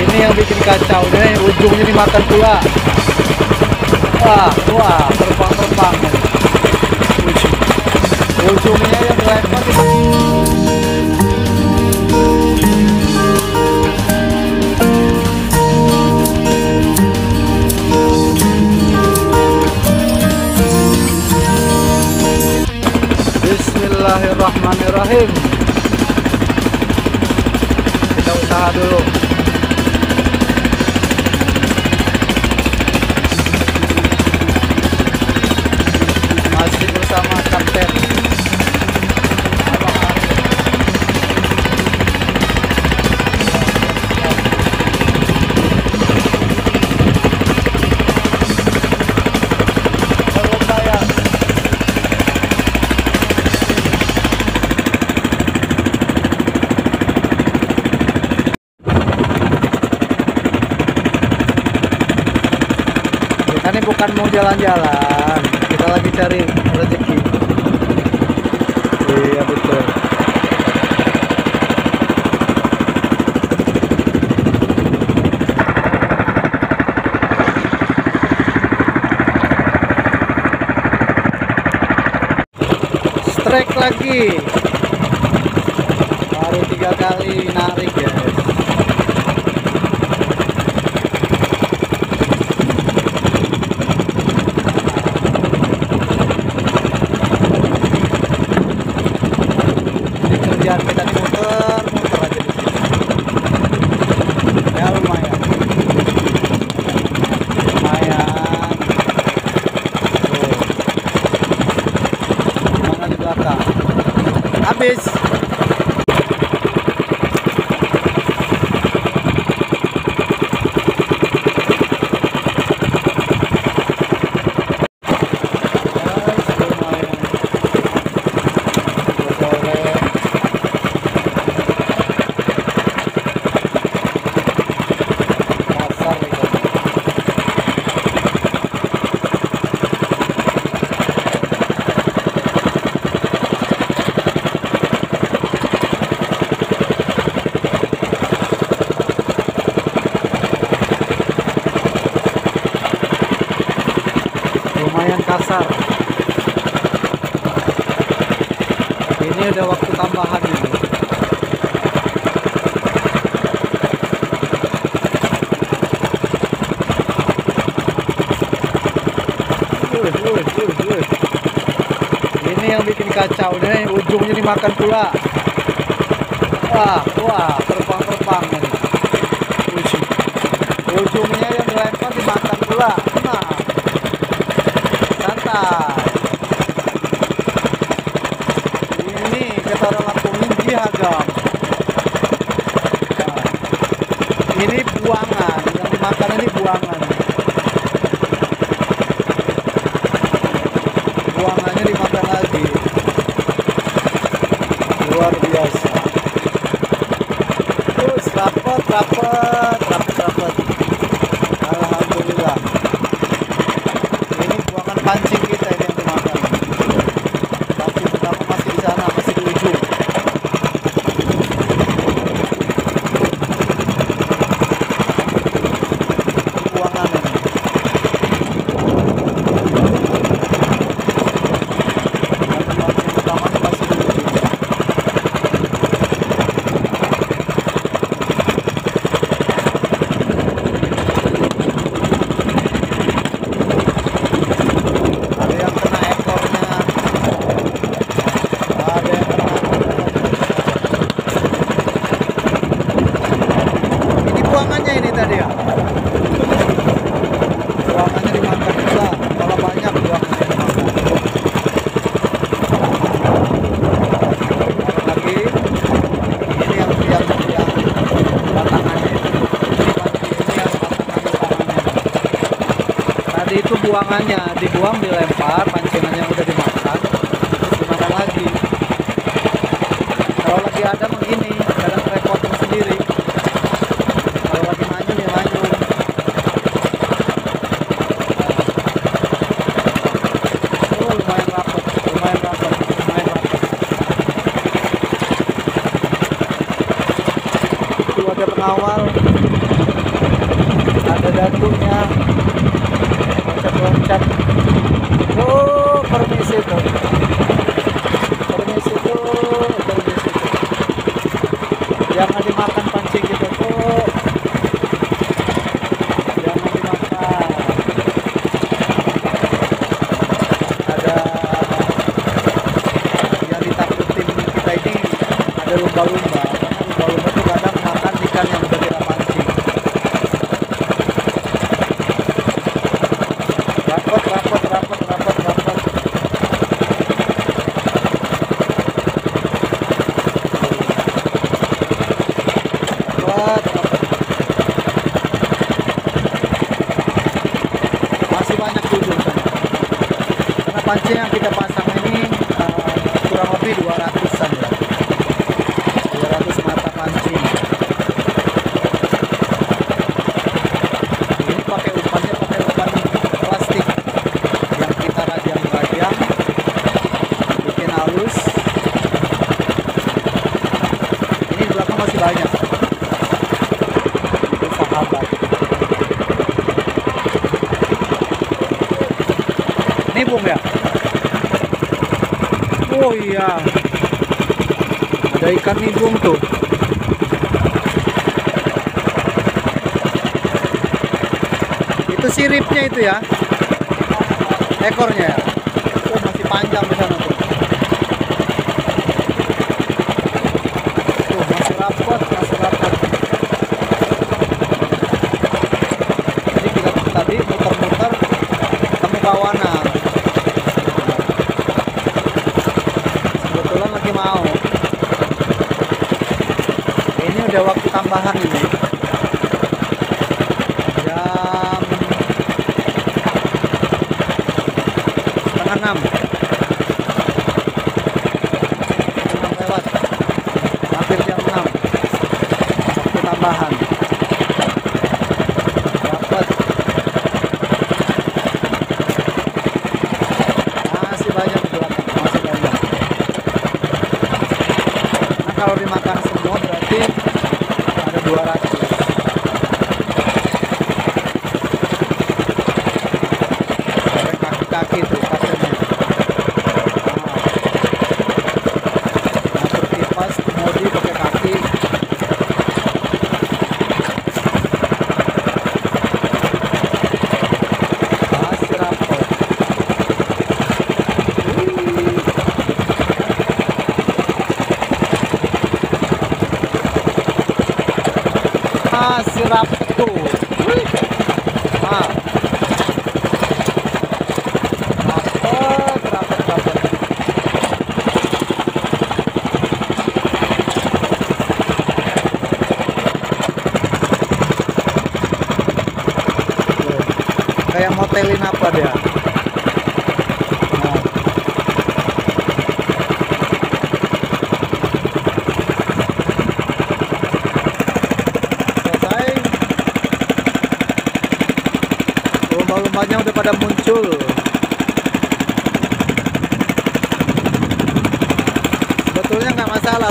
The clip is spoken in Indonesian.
ini yang bikin kacau nih ujungnya dimakan pula. Wah wah terbang terbang ujung ujungnya yang repot 大堆肉 ini bukan mau jalan-jalan. Kita lagi cari rezeki. Iya betul. Strike lagi. Baru tiga kali narik ya. Page Makassar. ini ada waktu tambahan ini. Ini yang bikin kacau deh ujungnya dimakan pula. Wah wah. itu buangannya dibuang dilempar pancingannya No, permisito. Pancing yang kita pasang ini uh, kurang lebih 200an ya. 200 mata pancing. Ini pakai umpannya pakai umpan plastik yang kita rajang-rajang bikin halus. Ini di belakang masih banyak. Itu sahabat. Ini bung ya oh iya. Ada ikan nibung tuh. Itu siripnya itu ya? Ekornya ya? Oh masih panjang di sana tuh tuh masih rapat masih rapat jadi kita tadi muter-muter ketemu kawanan kebetulan lagi mau ini udah waktu tambahan ini jam setengah enam enam lewat hampir jam enam waktu tambahan dapat masih banyak di belakang masih banyak nah kalau dimakan ah. Tuh, kayak motelin apa dia lomba-lombanya udah pada muncul. Sebetulnya nggak masalah